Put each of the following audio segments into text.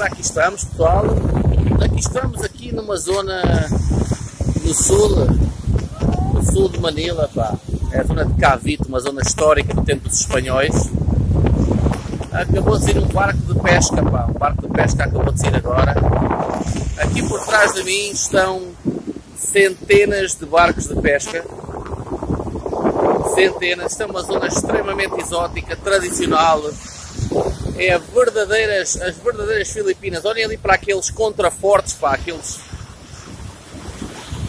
Aqui estamos, pessoal. Aqui estamos aqui numa zona no sul, no sul de Manila, pá. É a zona de Cavite, uma zona histórica do tempo dos espanhóis. Acabou de sair um barco de pesca, pá. Um barco de pesca acabou de sair agora. Aqui por trás de mim estão centenas de barcos de pesca. Centenas. Isto é uma zona extremamente exótica, tradicional, é verdadeiras, as verdadeiras Filipinas. Olhem ali para aqueles contrafortes, para aqueles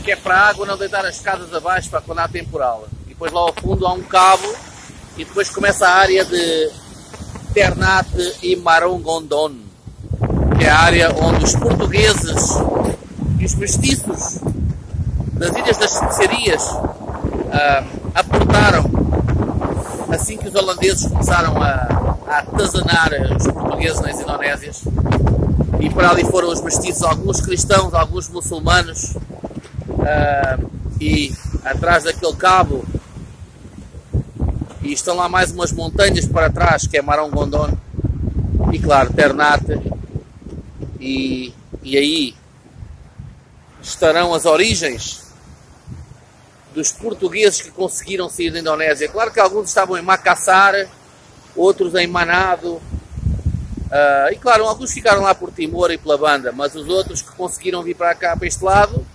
que é para a água não deitar as escadas abaixo para quando há temporal. E depois lá ao fundo há um cabo e depois começa a área de Ternate e Marongondon, que é a área onde os portugueses e os mestiços das Ilhas das Especiarias uh, aportaram assim que os holandeses começaram a, a atazanar os portugueses nas Indonésias. E para ali foram os mestiços, alguns cristãos, alguns muçulmanos. Uh, e atrás daquele cabo, e estão lá mais umas montanhas para trás, que é Marongondon. E claro, Ternate. E, e aí estarão as origens dos portugueses que conseguiram sair da Indonésia. Claro que alguns estavam em Macassar, outros em Manado, uh, e claro, alguns ficaram lá por Timor e pela banda, mas os outros que conseguiram vir para cá, para este lado,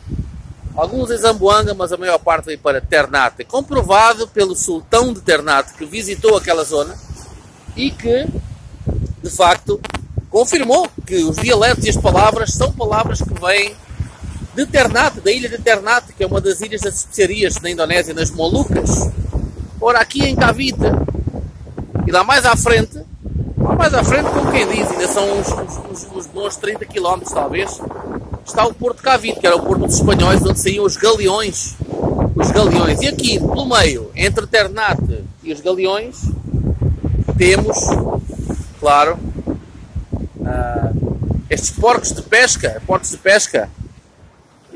alguns em Zamboanga, mas a maior parte veio para Ternate, comprovado pelo sultão de Ternate, que visitou aquela zona e que, de facto, confirmou que os dialetos e as palavras são palavras que vêm de Ternate, da ilha de Ternate, que é uma das ilhas das especiarias na Indonésia, nas Molucas. Ora, aqui em Cavite, e lá mais à frente, lá mais à frente, como quem diz, ainda são uns, uns, uns bons 30 km talvez, está o Porto Cavite, que era o Porto dos Espanhóis, onde saíam os galeões. Os galeões. E aqui, pelo meio, entre Ternate e os galeões, temos, claro, uh, estes porcos de pesca, porcos de pesca,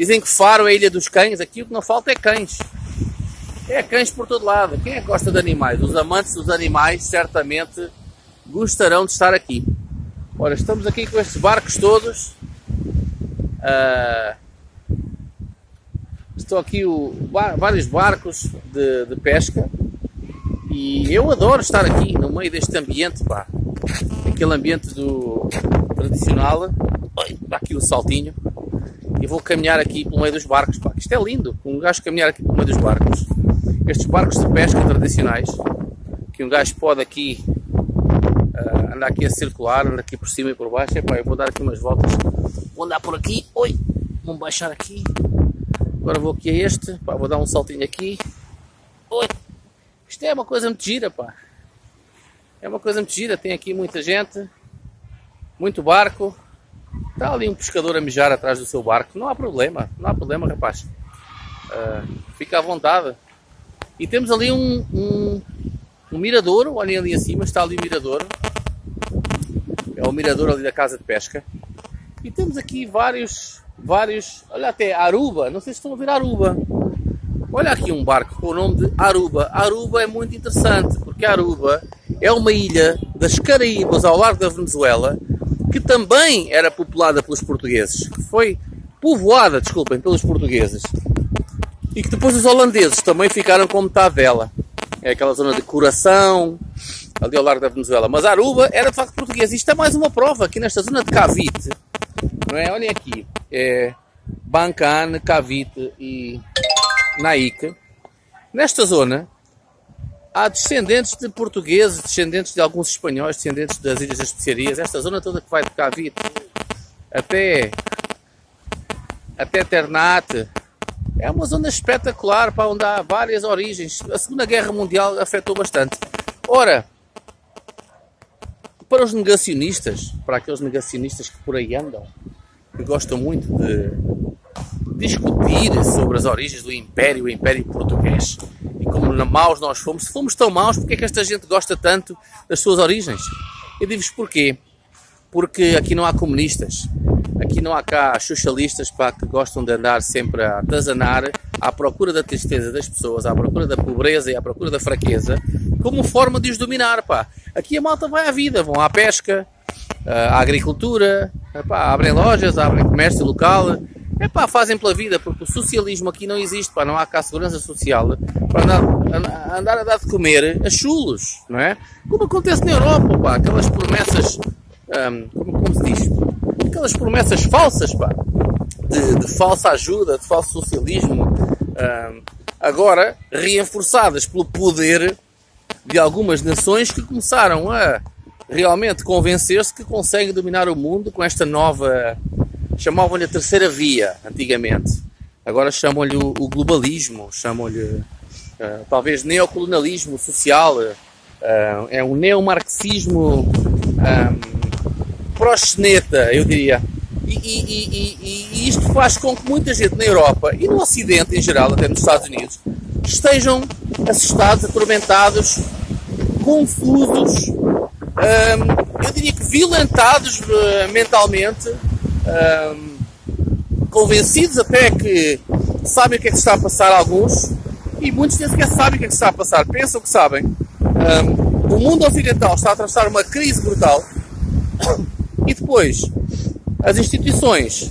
Dizem que Faro é a ilha dos cães, aqui o que não falta é cães. É cães por todo lado. Quem é que gosta de animais? Os amantes dos animais certamente gostarão de estar aqui. Ora, estamos aqui com estes barcos todos. Uh, estão aqui o, vários barcos de, de, pesca e eu adoro estar aqui no meio deste ambiente, pá. Aquele ambiente do tradicional. Oi, aqui o saltinho e vou caminhar aqui pelo meio dos barcos. Pá, isto é lindo, um gajo caminhar aqui pelo meio dos barcos. Estes barcos de pesca tradicionais, que um gajo pode aqui uh, andar aqui a circular, andar aqui por cima e por baixo. Epá, eu vou dar aqui umas voltas, vou andar por aqui, oi, vou baixar aqui. Agora vou aqui a este, pá, vou dar um saltinho aqui. Oi, isto é uma coisa muito gira, pá. É uma coisa muito gira, tem aqui muita gente, muito barco. Está ali um pescador a mijar atrás do seu barco. Não há problema, não há problema, rapaz. Uh, fica à vontade. E temos ali um, um, um mirador, olhem ali acima, está ali o mirador. É o mirador ali da casa de pesca. E temos aqui vários, vários, olha até Aruba, não sei se estão a ver Aruba. Olha aqui um barco com o nome de Aruba. Aruba é muito interessante, porque Aruba é uma ilha das Caraíbas ao largo da Venezuela, que também era populada pelos portugueses, que foi povoada, desculpem, pelos portugueses, e que depois os holandeses também ficaram com metade dela. É aquela zona de coração, ali ao largo da Venezuela. Mas Aruba era de facto português. Isto é mais uma prova aqui nesta zona de Cavite. Não é? Olhem aqui. É Bancan, Cavite e Naíque. Nesta zona há descendentes de portugueses, descendentes de alguns espanhóis, descendentes das Ilhas das Especiarias, esta zona toda que vai de Cavite até, até Ternate. É uma zona espetacular para onde há várias origens. A Segunda Guerra Mundial afetou bastante. Ora, para os negacionistas, para aqueles negacionistas que por aí andam, que gostam muito de discutir sobre as origens do Império, o Império Português, como maus nós fomos, se fomos tão maus, porque é que esta gente gosta tanto das suas origens? Eu digo-vos porquê. Porque aqui não há comunistas, aqui não há cá socialistas pá, que gostam de andar sempre a atazanar à procura da tristeza das pessoas, à procura da pobreza e à procura da fraqueza, como forma de os dominar. Pá. Aqui a malta vai à vida, vão à pesca, à agricultura, Epá, abrem lojas, abrem comércio local, epá, fazem pela vida, porque o socialismo aqui não existe, pá, não há cá segurança social para andar, andar a dar de comer a chulos, não é? Como acontece na Europa, pá, aquelas promessas, hum, como, como, se diz? Aquelas promessas falsas, pá, de, de falsa ajuda, de falso socialismo, hum, agora reforçadas pelo poder de algumas nações que começaram a realmente convencer-se que conseguem dominar o mundo com esta nova. chamavam-lhe a terceira via antigamente. Agora chamam-lhe o, o, globalismo, chamam-lhe uh, talvez neocolonialismo social, uh, é um neomarxismo um, proxeneta, eu diria. E, e, e, e, isto faz com que muita gente na Europa e no Ocidente em geral, até nos Estados Unidos, estejam assustados, atormentados, confusos, um, eu diria que violentados uh, mentalmente, um, convencidos até que sabem o que é que está a passar alguns, e muitos nem sequer sabem o que é que está a passar, pensam que sabem. Um, o mundo ocidental está a atravessar uma crise brutal e depois as instituições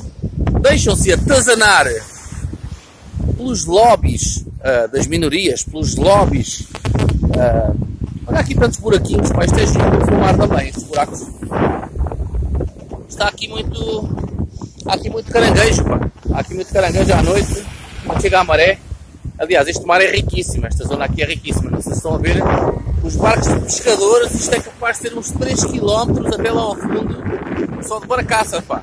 deixam-se atazanar pelos lobbies uh, das minorias, pelos lobbies uh, Olha aqui tantos buraquinhos, pá, isto é giro filmar também, estes buracos. Está aqui muito. Há aqui muito caranguejo, pá. Há aqui muito caranguejo à noite, quando chega a maré. Aliás, este mar é riquíssimo, esta zona aqui é riquíssima. Não sei se estão a ver os barcos de pescadores, isto é capaz de ter uns 3 km até lá ao fundo, só de baracaça, pá.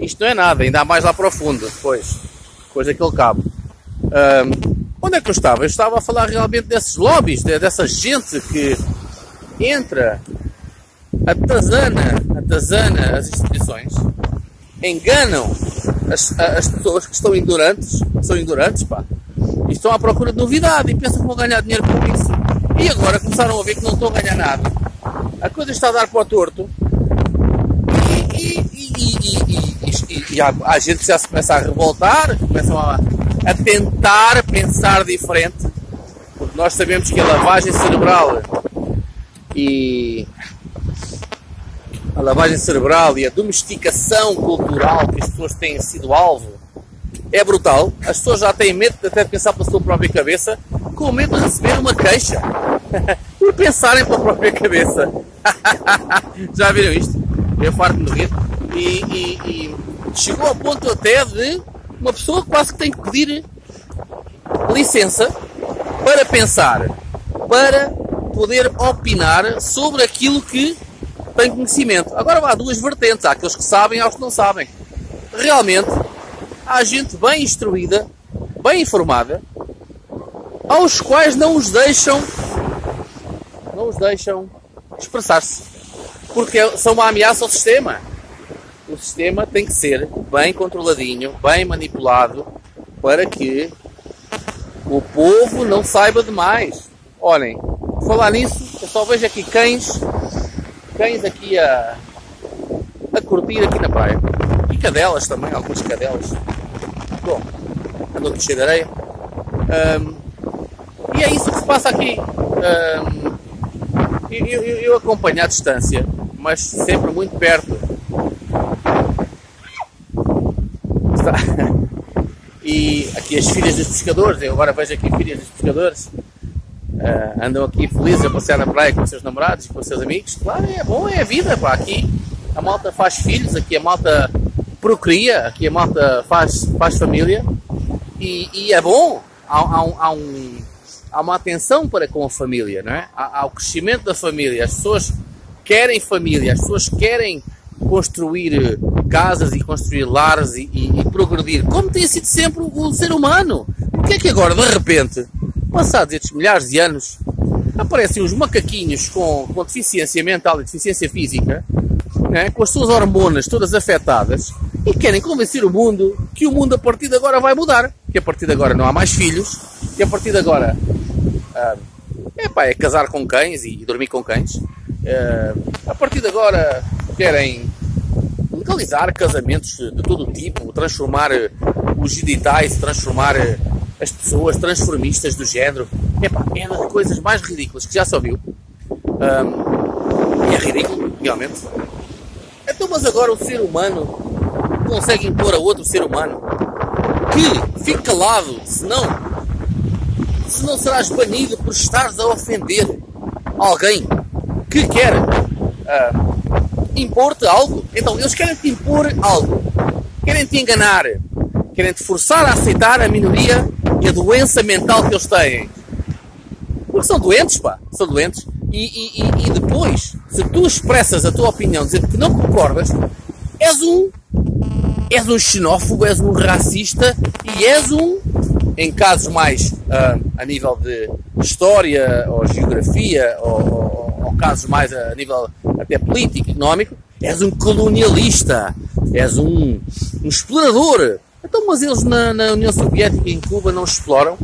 Isto não é nada, ainda há mais lá para fundo, depois, depois daquele cabo. Um, Onde é que eu estava? Eu estava a falar realmente desses lobbies, dessa gente que entra, atazana, atazana as instituições, enganam as, as pessoas que estão ignorantes, são ignorantes, pá, e estão à procura de novidade e pensam que vão ganhar dinheiro com isso. E agora começaram a ver que não estão a ganhar nada. A coisa está a dar para o torto. E, e há, há, gente já se começa a revoltar, começam a, a tentar pensar diferente, porque nós sabemos que a lavagem cerebral e a lavagem cerebral e a domesticação cultural que as pessoas têm sido alvo é brutal. As pessoas já têm medo de até pensar pela sua própria cabeça, com medo de receber uma queixa por pensarem pela própria cabeça. já viram isto? Eu farto-me de rir. E, e, e chegou ao ponto até de uma pessoa quase que tem que pedir licença para pensar, para poder opinar sobre aquilo que tem conhecimento. Agora há duas vertentes, há aqueles que sabem e há os que não sabem. Realmente, há gente bem instruída, bem informada, aos quais não os deixam não os deixam expressar-se. Porque são uma ameaça ao sistema o sistema tem que ser bem controladinho, bem manipulado, para que o povo não saiba demais. Olhem, falar nisso, eu só vejo aqui cães, cães aqui a, a curtir aqui na praia. E cadelas também, algumas cadelas. Bom, andam de cheio de areia. Um, e é isso que se passa aqui. Um, eu, eu, eu acompanho à distância, mas sempre muito perto Está. E aqui as filhas dos pescadores, eu agora vejo aqui filhas dos pescadores, uh, andam aqui felizes a passear na praia com os seus namorados e com os seus amigos. Claro, é bom, é a vida, pá. Aqui a malta faz filhos, aqui a malta procria, aqui a malta faz, faz família e, e é bom. Há, há, um, há, um, há, uma atenção para com a família, não é? Há, há o crescimento da família. As pessoas querem família, as pessoas querem construir casas e construir lares e, e, e, progredir, como tem sido sempre o ser humano. Porque é que agora, de repente, passados estes milhares de anos, aparecem os macaquinhos com, com deficiência mental e deficiência física, né, com as suas hormonas todas afetadas, e querem convencer o mundo que o mundo a partir de agora vai mudar, que a partir de agora não há mais filhos, que a partir de agora ah, é casar com cães e, e dormir com cães. Ah, a partir de agora querem legalizar casamentos de todo tipo, transformar eh, os digitais, transformar eh, as pessoas transformistas do género. Epá, é uma das coisas mais ridículas que já se ouviu. Um, é ridículo, realmente. Então, mas agora o ser humano consegue impor a outro ser humano que fique calado, senão, senão serás banido por estares a ofender alguém que quer impor-te algo. Então, eles querem te impor algo, querem te enganar, querem te forçar a aceitar a minoria e a doença mental que eles têm. Porque são doentes, pá, são doentes. E, e, e depois, se tu expressas a tua opinião dizendo que não concordas, és um és um xenófobo, és um racista e és um, em casos mais uh, a nível de história ou geografia ou, ou, ou, casos mais a nível até político, económico, és um colonialista, és um, um explorador. Então, mas eles na, na, União Soviética e em Cuba não exploram?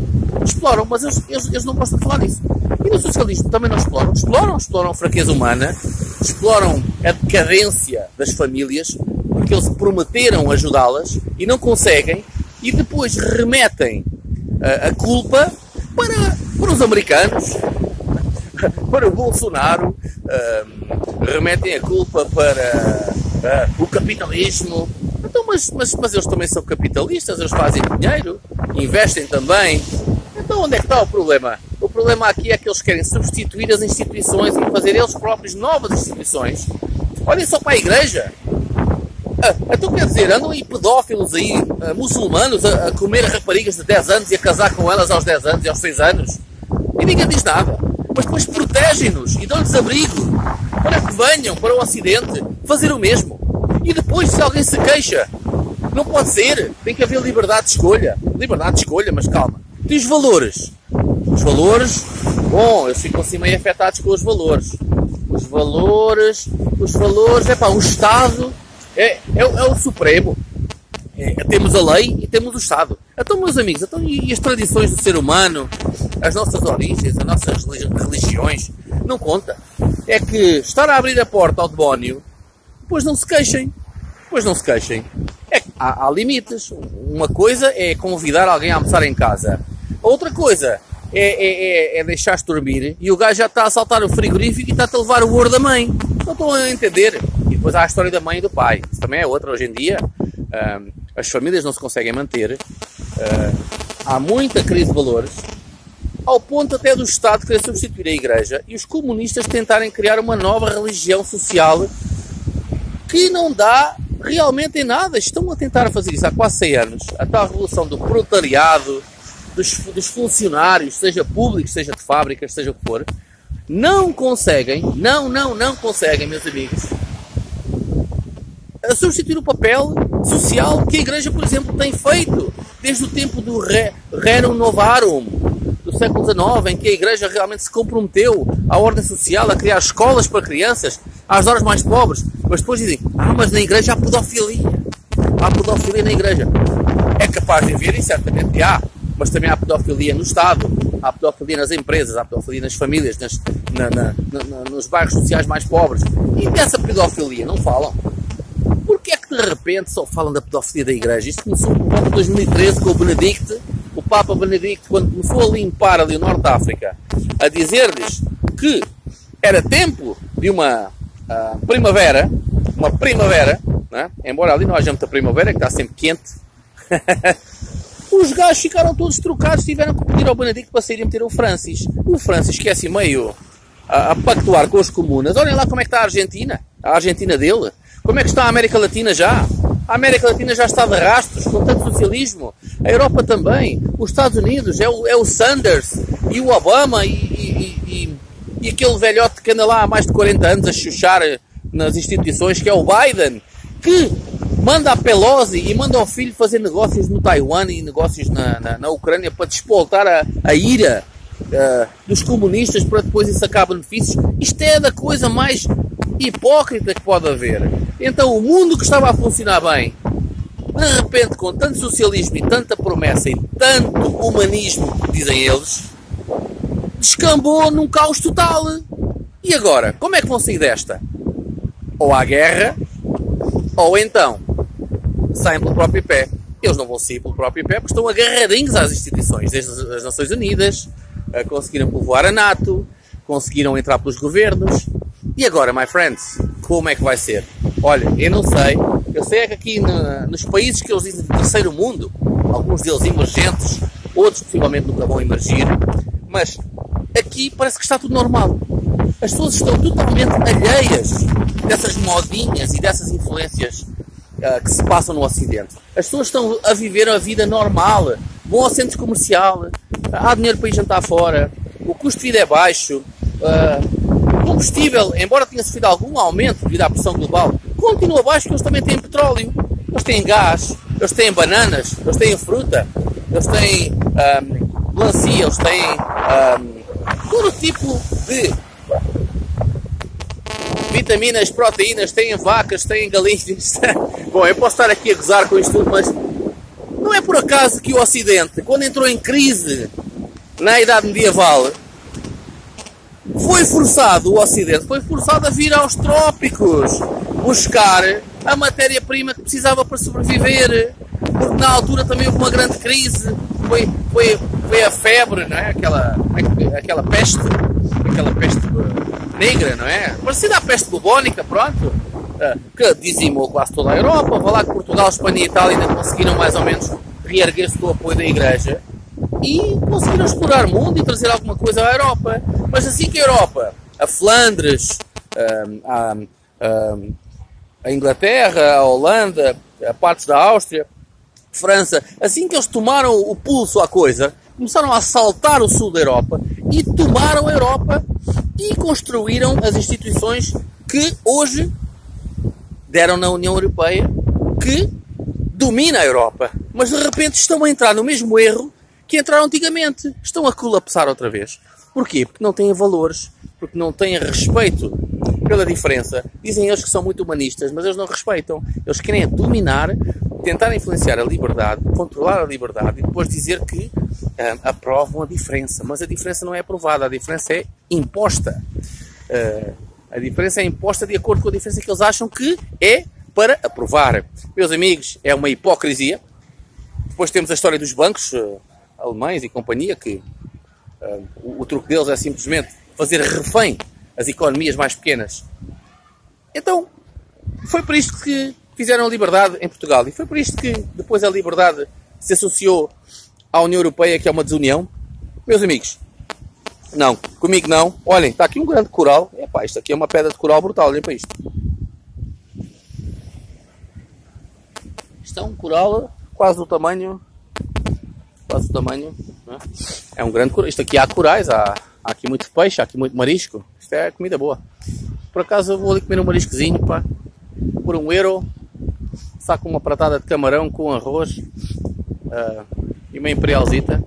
Exploram, mas eles, eles, eles não gostam de falar disso. E no socialismo também não exploram. Exploram, exploram a fraqueza humana, exploram a decadência das famílias, porque eles prometeram ajudá-las e não conseguem, e depois remetem a, a culpa para, para os americanos, para o Bolsonaro, uh, remetem a culpa para uh, o capitalismo. Então, mas, mas, mas eles também são capitalistas, eles fazem dinheiro, investem também. Então, onde é que está o problema? O problema aqui é que eles querem substituir as instituições e fazer eles próprios novas instituições. Olhem só para a igreja. Ah, então quer dizer, andam aí pedófilos aí, uh, muçulmanos, a, a, comer raparigas de 10 anos e a casar com elas aos 10 anos e aos 6 anos. E ninguém diz nada. Mas depois protegem-nos e dão-lhes abrigo para que venham para o Ocidente fazer o mesmo. E depois, se alguém se queixa, não pode ser. Tem que haver liberdade de escolha. Liberdade de escolha, mas calma. Tem os valores. Os valores, bom, eles ficam assim meio afetados com os valores. Os valores, os valores, é pá, o Estado é, é, é o Supremo. É, temos a lei e temos o Estado. Então, meus amigos, então, e, e as tradições do ser humano, as nossas origens, as nossas religiões, não conta. É que estar a abrir a porta ao demónio, pois não se queixem. Pois não se queixem. É que há, há limites. Uma coisa é convidar alguém a almoçar em casa. Outra coisa é, é, é, é deixar-se dormir e o gajo já está a saltar o frigorífico e está a levar o ouro da mãe. Não estão a entender. E depois há a história da mãe e do pai. Isso também é outra. Hoje em dia, uh, as famílias não se conseguem manter. Uh, há muita crise de valores, ao ponto até do Estado querer substituir a Igreja e os comunistas tentarem criar uma nova religião social que não dá realmente em nada. Estão a tentar fazer isso há quase 100 anos. A tal revolução do proletariado, dos, dos funcionários, seja públicos, seja de fábricas, seja o que for, não conseguem, não, não, não conseguem, meus amigos, a substituir o papel social que a Igreja, por exemplo, tem feito desde o tempo do Rerum Novarum, do século XIX, em que a Igreja realmente se comprometeu à ordem social, a criar escolas para crianças, às horas mais pobres. Mas depois dizem, ah, mas na Igreja há pedofilia. Há pedofilia na Igreja. É capaz de haver, e certamente há, mas também há pedofilia no Estado, há pedofilia nas empresas, há pedofilia nas famílias, nas, na, na, na, nos bairros sociais mais pobres. E dessa pedofilia não falam. Porquê é que de repente só falam da pedofilia da igreja? Isto começou no ano de 2013 com o Benedicto, o Papa Benedicto, quando começou a limpar ali o Norte de África, a dizer-lhes que era tempo de uma uh, primavera, uma primavera, né? embora ali não haja muita primavera, que está sempre quente, os gajos ficaram todos trocados, tiveram que pedir ao Benedicto para sair e meter o Francis. O Francis, que é assim meio a, a pactuar com os comunas, olhem lá como é que está a Argentina, a Argentina dele, como é que está a América Latina já? A América Latina já está de rastros, com tanto socialismo. A Europa também. Os Estados Unidos é o, é o Sanders e o Obama e, e, e, e, aquele velhote que anda lá há mais de 40 anos a chuchar nas instituições, que é o Biden, que manda a Pelosi e manda ao filho fazer negócios no Taiwan e negócios na, na, na Ucrânia para despoltar a, a ira uh, dos comunistas para depois isso sacar benefícios. Isto é da coisa mais hipócrita que pode haver. Então o mundo que estava a funcionar bem, de repente com tanto socialismo e tanta promessa e tanto humanismo, dizem eles, descambou num caos total. E agora, como é que vão sair desta? Ou há guerra, ou então saem pelo próprio pé. Eles não vão sair pelo próprio pé porque estão agarradinhos às instituições, desde as Nações Unidas, conseguiram povoar a NATO, conseguiram entrar pelos governos. E agora, my friends, como é que vai ser? Olha, eu não sei. Eu sei é que aqui no, nos países que eles dizem terceiro mundo, alguns deles emergentes, outros possivelmente nunca vão emergir, mas aqui parece que está tudo normal. As pessoas estão totalmente alheias dessas modinhas e dessas influências uh, que se passam no Ocidente. As pessoas estão a viver a vida normal, vão ao centro comercial, há dinheiro para ir jantar fora, o custo de vida é baixo, uh, combustível, embora tenha sofrido algum aumento devido à pressão global, continua baixo porque eles também têm petróleo, eles têm gás, eles têm bananas, eles têm fruta, eles têm um, eles têm um, todo tipo de vitaminas, proteínas, têm vacas, têm galinhas. Bom, eu posso estar aqui a gozar com isto tudo, mas não é por acaso que o Ocidente, quando entrou em crise na Idade Medieval, foi forçado, o Ocidente, foi forçado a vir aos trópicos buscar a matéria-prima que precisava para sobreviver. Porque na altura também houve uma grande crise, foi, foi, foi a febre, não é? Aquela, aquela peste, aquela peste negra, não é? Parecida à peste bubónica, pronto, eh, que dizimou quase toda a Europa. Vá lá que Portugal, Espanha e Itália ainda conseguiram mais ou menos reerguer-se com o apoio da Igreja e conseguiram explorar o mundo e trazer alguma coisa à Europa. Mas assim que a Europa, a Flandres, ehm, a, a, a Inglaterra, a Holanda, a partes da Áustria, França, assim que eles tomaram o pulso à coisa, começaram a assaltar o sul da Europa e tomaram a Europa e construíram as instituições que hoje deram na União Europeia, que domina a Europa. Mas de repente estão a entrar no mesmo erro que entraram antigamente. Estão a colapsar outra vez. Porquê? Porque não têm valores, porque não têm respeito pela diferença. Dizem eles que são muito humanistas, mas eles não respeitam. Eles querem dominar, tentar influenciar a liberdade, controlar a liberdade e depois dizer que uh, aprovam a diferença. Mas a diferença não é aprovada, a diferença é imposta. Uh, a diferença é imposta de acordo com a diferença que eles acham que é para aprovar. Meus amigos, é uma hipocrisia. Depois temos a história dos bancos uh, alemães e companhia, que o, o truque deles é simplesmente fazer refém as economias mais pequenas. Então, foi por isto que fizeram a liberdade em Portugal. E foi por isto que depois a liberdade se associou à União Europeia, que é uma desunião. Meus amigos, não, comigo não. Olhem, está aqui um grande coral. Epá, isto aqui é uma pedra de coral brutal, olhem para isto. Isto é um coral quase do tamanho. Quase do tamanho. É? é um grande coral. Isto aqui há corais, há, há aqui muito peixe, há aqui muito marisco. Isto é comida boa. Por acaso eu vou ali comer um mariscozinho, pá. Por um euro. Saco uma pratada de camarão com arroz. Uh, e uma imperialzita.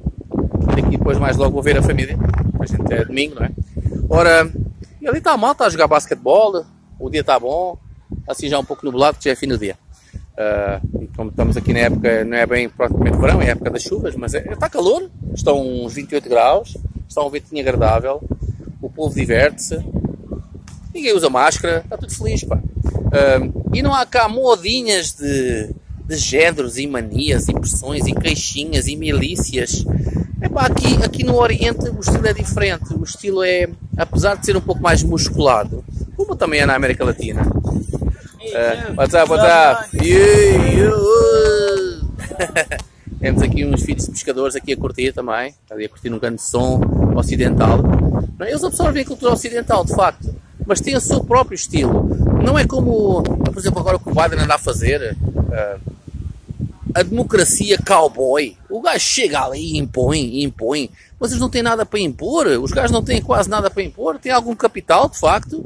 E depois mais logo vou ver a família. A gente é domingo, não é? Ora, e ali está a malta a jogar basquetebol, o dia está bom, assim já um pouco nublado, que já é fim do dia. E como estamos aqui na época, não é bem praticamente verão, é época das chuvas, mas é, está calor, estão uns 28 graus, está um ventinho agradável, o povo diverte-se, ninguém usa máscara, está tudo feliz, pá. Uh, e não há cá modinhas de de géneros e manias e pressões e queixinhas e milícias. Epá, aqui, aqui no Oriente o estilo é diferente. O estilo é, apesar de ser um pouco mais musculado, como também é na América Latina. Uh, what's up, what's up? Temos aqui uns filhos de pescadores aqui a curtir também, ali a curtir um grande som ocidental. Eles absorvem a cultura ocidental, de facto, mas têm o seu próprio estilo. Não é como, por exemplo, agora o que o Biden anda a fazer. Uh, a democracia cowboy. O gajo chega ali e impõe, e impõe. Vocês não têm nada para impor. Os gajos não têm quase nada para impor. Têm algum capital, de facto.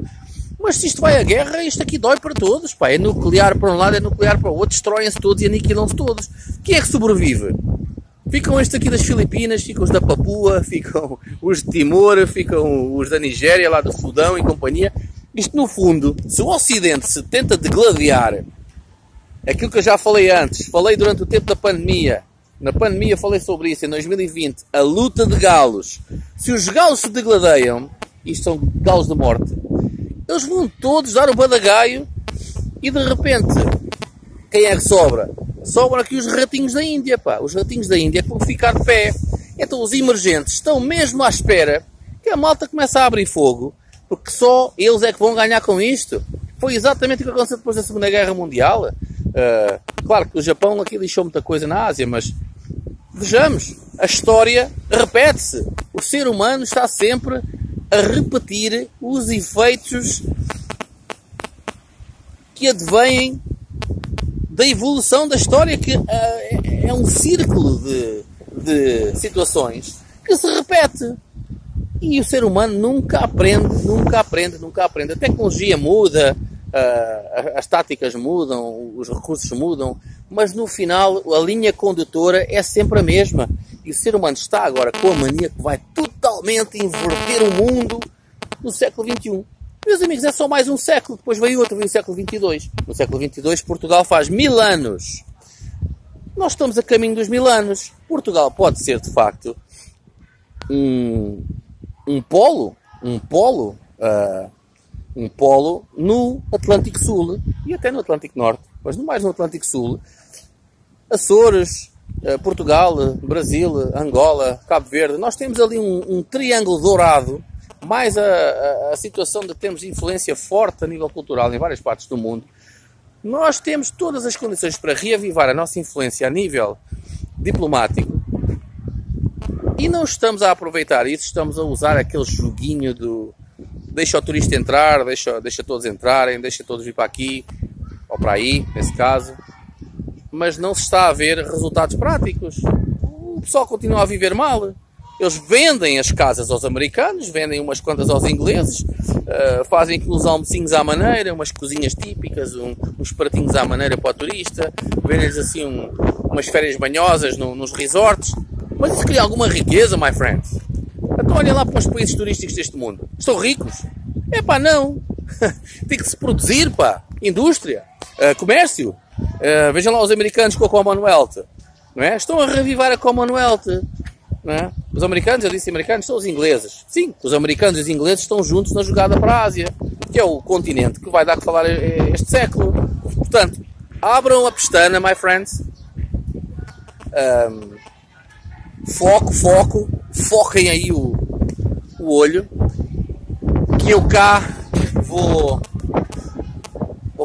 Mas se isto vai à guerra, isto aqui dói para todos. Pá. É nuclear para um lado, é nuclear para o outro. Destroem-se todos e aniquilam-se todos. Quem é que sobrevive? Ficam estes aqui das Filipinas, ficam os da Papua, ficam os de Timor, ficam os da Nigéria, lá do Sudão e companhia. Isto, no fundo, se o Ocidente se tenta degladiar Aquilo que eu já falei antes, falei durante o tempo da pandemia. Na pandemia falei sobre isso em 2020. A luta de galos. Se os galos se degladeiam, isto são galos de morte, eles vão todos dar o badagaio e de repente, quem é que sobra? Sobram aqui os ratinhos da Índia, pá. Os ratinhos da Índia que vão ficar de pé. Então os emergentes estão mesmo à espera que a malta comece a abrir fogo, porque só eles é que vão ganhar com isto foi exatamente o que aconteceu depois da Segunda Guerra Mundial. Uh, claro que o Japão aqui lixou muita coisa na Ásia, mas vejamos, a história repete-se. O ser humano está sempre a repetir os efeitos que advêm da evolução da história, que uh, é, um círculo de, de situações que se repete. E o ser humano nunca aprende, nunca aprende, nunca aprende. A tecnologia muda, uh, as táticas mudam, os recursos mudam, mas no final a linha condutora é sempre a mesma. E o ser humano está agora com a mania que vai totalmente inverter o mundo no século XXI. Meus amigos, é só mais um século, depois veio outro, veio o século XXII. No século XXII, Portugal faz mil anos. Nós estamos a caminho dos mil anos. Portugal pode ser, de facto, um, um polo, um polo, uh, um polo no Atlântico Sul e até no Atlântico Norte, mas no mais no Atlântico Sul, Açores, Portugal, Brasil, Angola, Cabo Verde, nós temos ali um, um triângulo dourado, mais a, a, a situação de termos influência forte a nível cultural em várias partes do mundo, nós temos todas as condições para reavivar a nossa influência a nível diplomático. E não estamos a aproveitar isso, estamos a usar aquele joguinho do deixa o turista entrar, deixa, deixa todos entrarem, deixa todos vir para aqui ou para aí, nesse caso, mas não se está a ver resultados práticos. O pessoal continua a viver mal. Eles vendem as casas aos americanos, vendem umas quantas aos ingleses, uh, fazem uns almocinhos à maneira, umas cozinhas típicas, um, uns pratinhos à maneira para o turista, vendem-lhes assim um, umas férias banhosas no, nos resorts. Mas isso cria alguma riqueza, my friends? Então olhem lá para os países turísticos deste mundo. Estão ricos? É pá, não. Tem que se produzir, pá. Indústria, uh, comércio. Uh, vejam lá os americanos com a Commonwealth. Não é? Estão a revivar a Commonwealth. É? Os americanos, eu disse americanos, são os ingleses. Sim, os americanos e os ingleses estão juntos na jogada para a Ásia, que é o continente que vai dar que falar este século. Portanto, abram a pestana, my friends. Um, foco, foco, foquem aí o, o olho, que eu cá vou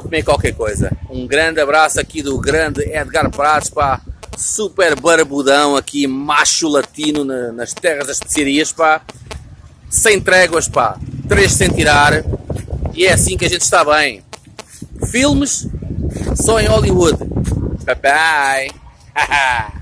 comer qualquer coisa. Um grande abraço aqui do grande Edgar Prates, pá, super barbudão aqui, macho latino na, nas terras das especiarias, pá, sem tréguas, pá, três sem tirar, e é assim que a gente está bem. Filmes só em Hollywood. Bye bye.